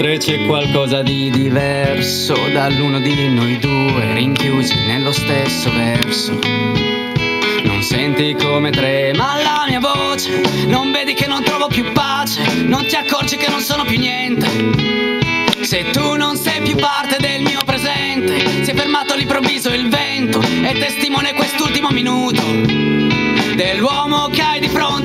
mentre c'è qualcosa di diverso dall'uno di noi due rinchiusi nello stesso verso. Non senti come trema la mia voce, non vedi che non trovo più pace, non ti accorgi che non sono più niente. Se tu non sei più parte del mio presente, si è fermato all'improvviso il vento, e testimone quest'ultimo minuto dell'uomo che hai di fronte.